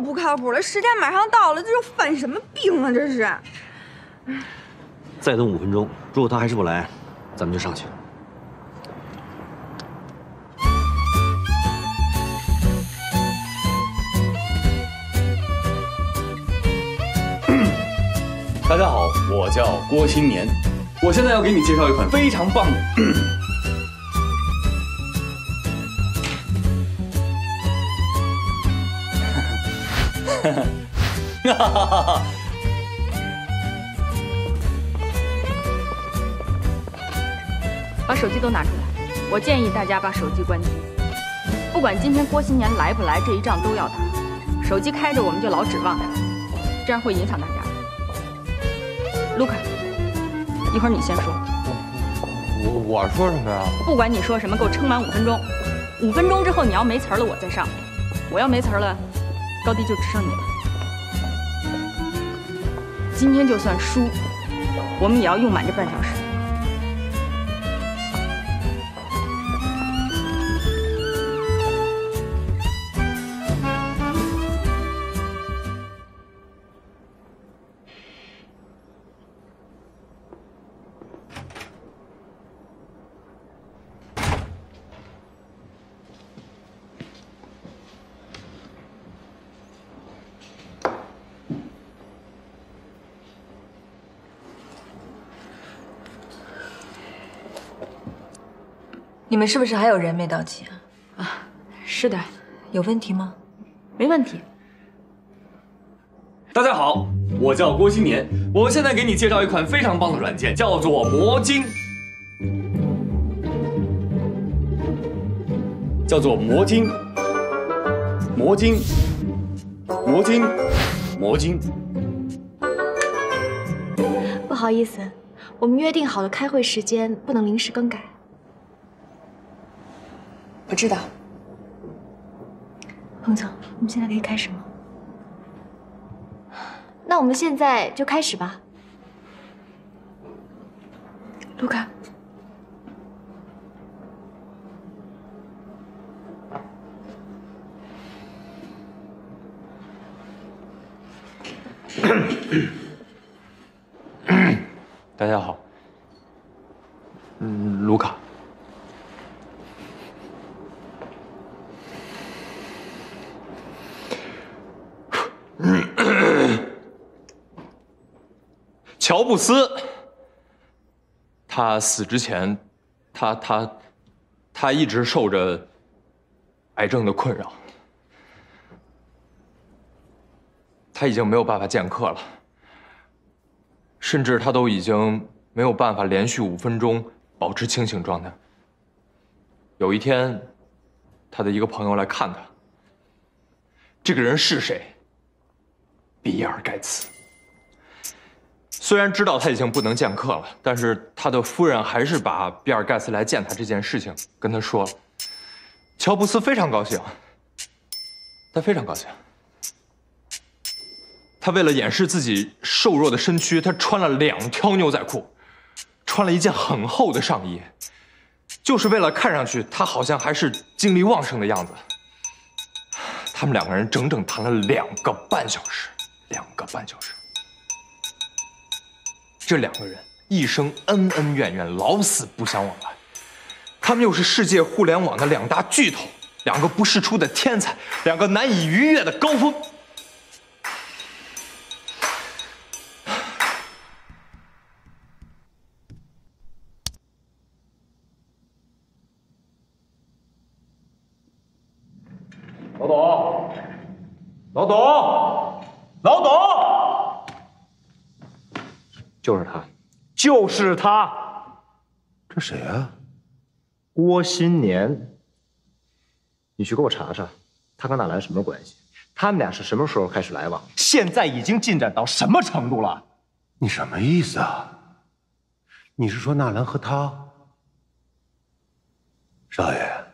不靠谱了，时间马上到了，这又犯什么病啊？这是。再等五分钟，如果他还是不来，咱们就上去。大家好，我叫郭新年，我现在要给你介绍一款非常棒的。把手机都拿出来，我建议大家把手机关机。不管今天郭新年来不来，这一仗都要打。手机开着，我们就老指望他，这样会影响大家。卢卡，一会儿你先说。我我说什么呀？不管你说什么，给我撑满五分钟。五分钟之后你要没词了，我再上。我要没词了。高低就只剩你了。今天就算输，我们也要用满这半小时。你们是不是还有人没到齐啊？啊，是的，有问题吗？没问题。大家好，我叫郭新年，我现在给你介绍一款非常棒的软件，叫做魔晶，叫做魔晶，魔晶，魔晶，魔晶。不好意思，我们约定好的开会时间不能临时更改。我知道，彭总，我们现在可以开始吗？那我们现在就开始吧。卢卡，大家好，嗯，卢卡。乔布斯，他死之前，他他他一直受着癌症的困扰，他已经没有办法见客了，甚至他都已经没有办法连续五分钟保持清醒状态。有一天，他的一个朋友来看他，这个人是谁？比尔盖茨。虽然知道他已经不能见客了，但是他的夫人还是把比尔盖茨来见他这件事情跟他说了。乔布斯非常高兴，他非常高兴。他为了掩饰自己瘦弱的身躯，他穿了两条牛仔裤，穿了一件很厚的上衣，就是为了看上去他好像还是精力旺盛的样子。他们两个人整整谈了两个半小时，两个半小时。这两个人一生恩恩怨怨，老死不相往来。他们又是世界互联网的两大巨头，两个不世出的天才，两个难以逾越的高峰。老董，老董，老董。就是他，就是他，这谁啊？郭新年。你去给我查查，他跟纳兰什么关系？他们俩是什么时候开始来往？现在已经进展到什么程度了？你什么意思啊？你是说纳兰和他？少爷，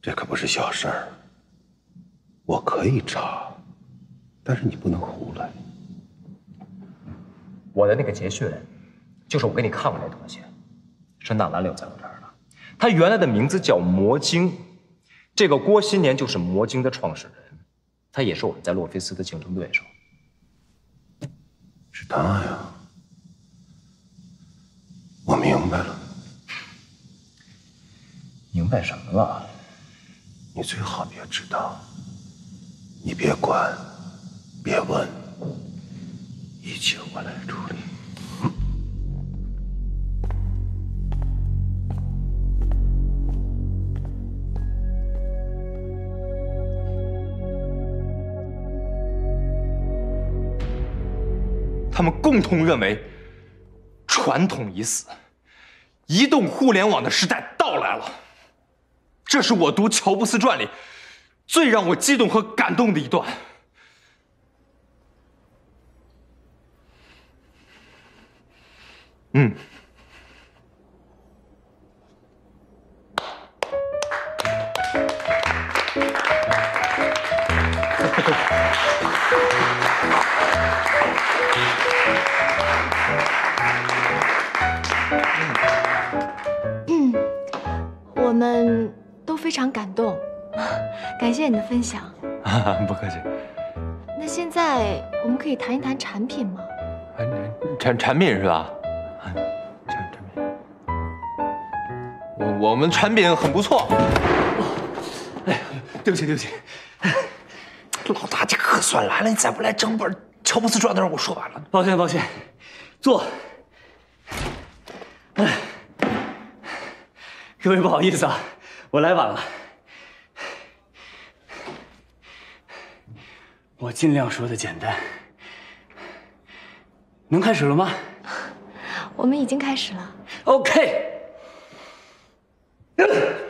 这可不是小事儿。我可以查，但是你不能胡来。我的那个结讯，就是我给你看过那东西，是纳兰留在我这儿的。他原来的名字叫魔晶，这个郭新年就是魔晶的创始人。他也是我们在洛菲斯的竞争对手。是他呀，我明白了。明白什么了？你最好别知道，你别管，别问，一切我来处理。他们共同认为，传统已死，移动互联网的时代到来了。这是我读乔布斯传里最让我激动和感动的一段。嗯。我们都非常感动，感谢你的分享。不客气。那现在我们可以谈一谈产品吗？产产品是吧？我我们产品很不错。哎，对不起对不起，老大这可算来了，你再不来整本乔布斯传都让我说完了。抱歉抱歉，坐。哎，各位不好意思啊，我来晚了。我尽量说的简单。能开始了吗我们已经开始了。？OK。Good.